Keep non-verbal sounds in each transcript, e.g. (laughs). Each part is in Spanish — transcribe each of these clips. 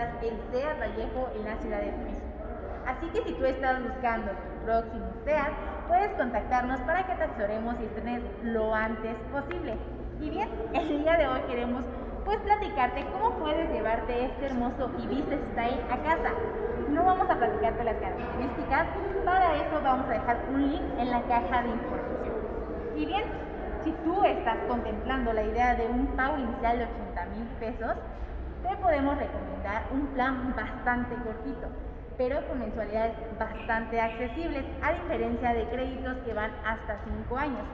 el SEAT Vallejo en la Ciudad de México. Así que si tú estás buscando tu próximo SEAT, puedes contactarnos para que te asesoremos y estrenes lo antes posible. Y bien, el día de hoy queremos pues platicarte cómo puedes llevarte este hermoso Ibiza Style a casa. No vamos a platicarte las características, para eso vamos a dejar un link en la caja de información. Y bien, si tú estás contemplando la idea de un pago inicial de 80 mil pesos, te podemos recomendar un plan bastante cortito, pero con mensualidades bastante accesibles, a diferencia de créditos que van hasta 5 años.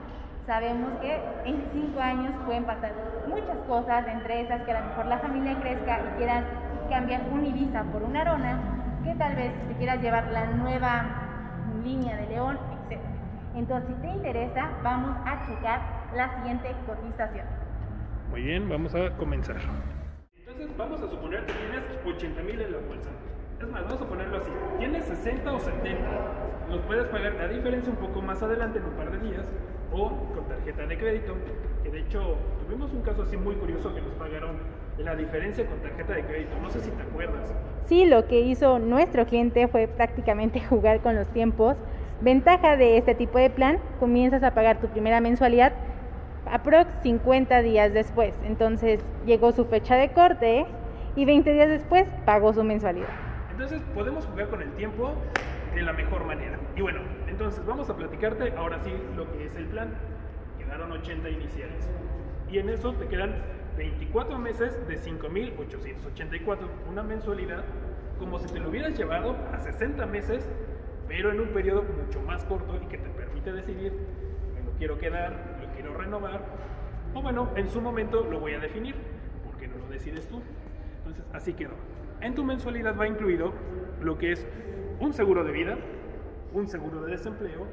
Sabemos que en 5 años pueden pasar muchas cosas, entre esas que a lo mejor la familia crezca y quieran cambiar un Ibiza por una Arona, que tal vez te quieras llevar la nueva línea de León, etc. Entonces, si te interesa, vamos a checar la siguiente cotización. Muy bien, vamos a comenzar. Vamos a suponer que tienes 80 mil en la bolsa. Es más, vamos a ponerlo así. Tienes 60 o 70. Nos puedes pagar la diferencia un poco más adelante en un par de días o con tarjeta de crédito. Que de hecho, tuvimos un caso así muy curioso que nos pagaron la diferencia con tarjeta de crédito. No sé si te acuerdas. Sí, lo que hizo nuestro cliente fue prácticamente (laughs) jugar con los tiempos. Ventaja de este tipo de plan, comienzas a pagar tu primera mensualidad aprox 50 días después. Entonces llegó su fecha de corte y 20 días después pagó su mensualidad. Entonces podemos jugar con el tiempo de la mejor manera. Y bueno, entonces vamos a platicarte ahora sí lo que es el plan. Quedaron 80 iniciales. Y en eso te quedan 24 meses de 5.884, una mensualidad como si te lo hubieras llevado a 60 meses, pero en un periodo mucho más corto y que te permite decidir, quiero quedar, lo quiero renovar, o bueno, en su momento lo voy a definir, porque no lo decides tú. Entonces, así quedó. En tu mensualidad va incluido lo que es un seguro de vida, un seguro de desempleo,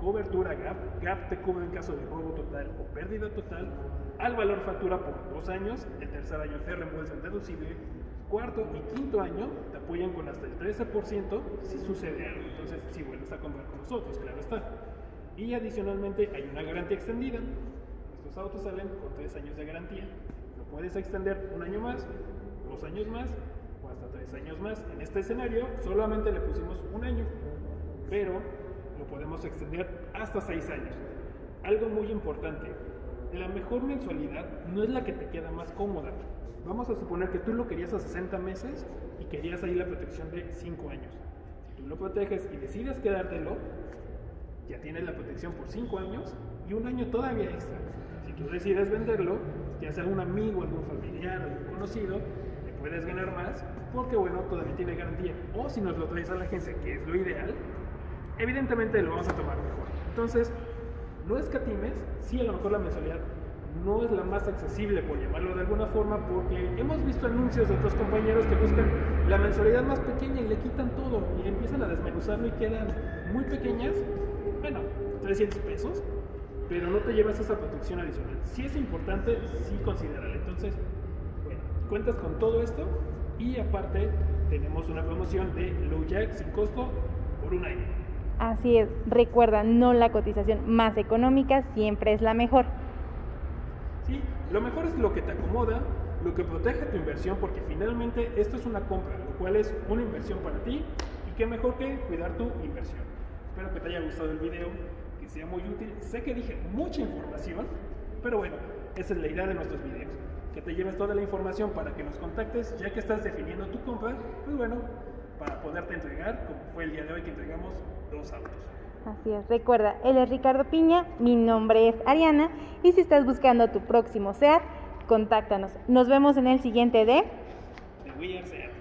cobertura GAP, GAP te cubre en caso de robo total o pérdida total, al valor factura por dos años, el tercer año te reembolsan deducible, cuarto y quinto año te apoyan con hasta el 13% si sucede algo, entonces si vuelves a comprar con nosotros, claro está. Y adicionalmente hay una garantía extendida, estos autos salen con tres años de garantía, lo puedes extender un año más, dos años más o hasta tres años más. En este escenario solamente le pusimos un año, pero lo podemos extender hasta seis años. Algo muy importante, la mejor mensualidad no es la que te queda más cómoda. Vamos a suponer que tú lo querías a 60 meses y querías ahí la protección de 5 años. Si tú lo proteges y decides quedártelo, ya tienes la protección por 5 años y un año todavía extra. Si tú decides venderlo, ya sea un amigo, algún familiar, algún conocido, le puedes ganar más porque bueno, todavía tiene garantía. O si nos lo traes a la agencia, que es lo ideal, evidentemente lo vamos a tomar mejor. Entonces, no escatimes, sí a lo mejor la mensualidad no es la más accesible, por llamarlo de alguna forma, porque hemos visto anuncios de otros compañeros que buscan la mensualidad más pequeña y le quitan todo y empiezan a desmenuzarlo y quedan muy pequeñas, bueno, 300 pesos, pero no te llevas esa protección adicional. Si es importante, sí considerarla. Entonces, bueno, cuentas con todo esto y aparte tenemos una promoción de Low Jack sin costo por un año. Así es, recuerda, no la cotización más económica siempre es la mejor. Sí, lo mejor es lo que te acomoda, lo que protege tu inversión, porque finalmente esto es una compra, lo cual es una inversión para ti y qué mejor que cuidar tu inversión. Espero que te haya gustado el video, que sea muy útil. Sé que dije mucha información, pero bueno, esa es la idea de nuestros videos. Que te lleves toda la información para que nos contactes, ya que estás definiendo tu compra, pues bueno, para poderte entregar, como fue el día de hoy que entregamos dos autos. Así es, recuerda, él es Ricardo Piña, mi nombre es Ariana y si estás buscando tu próximo SEAT, contáctanos. Nos vemos en el siguiente de... De We Are SEAT.